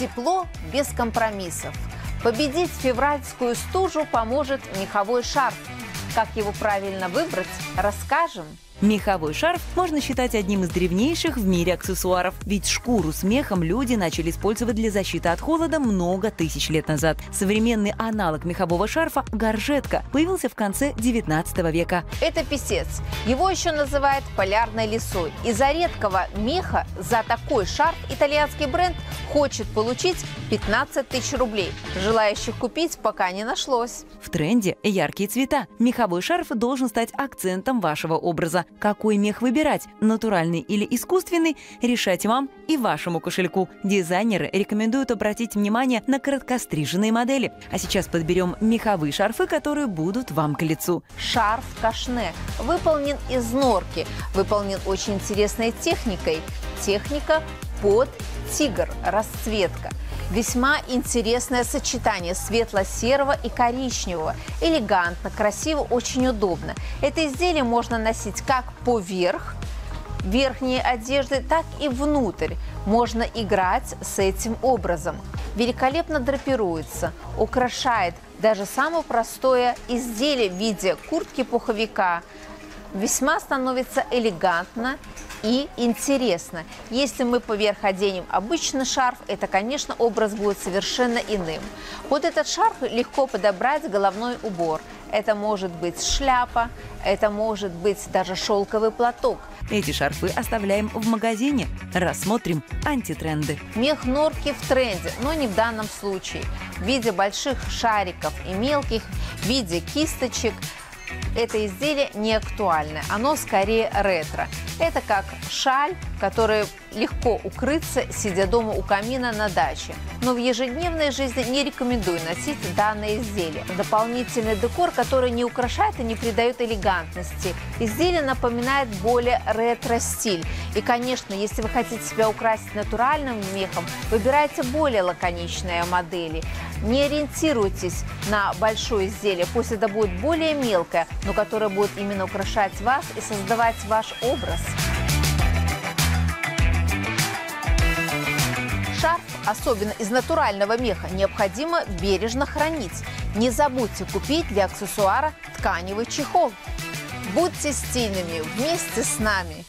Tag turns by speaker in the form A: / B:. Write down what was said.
A: Тепло без компромиссов. Победить февральскую стужу поможет меховой шарф. Как его правильно выбрать, расскажем.
B: Меховой шарф можно считать одним из древнейших в мире аксессуаров, ведь шкуру с мехом люди начали использовать для защиты от холода много тысяч лет назад. Современный аналог мехового шарфа – горжетка появился в конце 19 века.
A: Это писец. Его еще называют полярной лисой. Из-за редкого меха за такой шарф итальянский бренд хочет получить 15 тысяч рублей. Желающих купить пока не нашлось.
B: В тренде яркие цвета. Меховой шарф должен стать акцентом вашего образа. Какой мех выбирать, натуральный или искусственный, решать вам и вашему кошельку. Дизайнеры рекомендуют обратить внимание на короткостриженные модели. А сейчас подберем меховые шарфы, которые будут вам к лицу.
A: Шарф кашне выполнен из норки, выполнен очень интересной техникой. Техника под тигр, расцветка. Весьма интересное сочетание светло-серого и коричневого. Элегантно, красиво, очень удобно. Это изделие можно носить как поверх верхней одежды, так и внутрь. Можно играть с этим образом. Великолепно драпируется, украшает даже самое простое изделие в виде куртки-пуховика. Весьма становится элегантно и интересно. Если мы поверх оденем обычный шарф, это, конечно, образ будет совершенно иным. Вот этот шарф легко подобрать головной убор. Это может быть шляпа, это может быть даже шелковый платок.
B: Эти шарфы оставляем в магазине. Рассмотрим антитренды.
A: Мех норки в тренде, но не в данном случае. В виде больших шариков и мелких, в виде кисточек – это изделие не актуальное, оно скорее ретро. Это как шаль, которой легко укрыться, сидя дома у камина на даче. Но в ежедневной жизни не рекомендую носить данное изделие. Дополнительный декор, который не украшает и не придает элегантности. Изделие напоминает более ретро-стиль. И, конечно, если вы хотите себя украсить натуральным мехом, выбирайте более лаконичные модели. Не ориентируйтесь на большое изделие, пусть это будет более мелкое, но которое будет именно украшать вас и создавать ваш образ. Шарф, особенно из натурального меха, необходимо бережно хранить. Не забудьте купить для аксессуара тканевый чехол. Будьте стильными вместе с нами!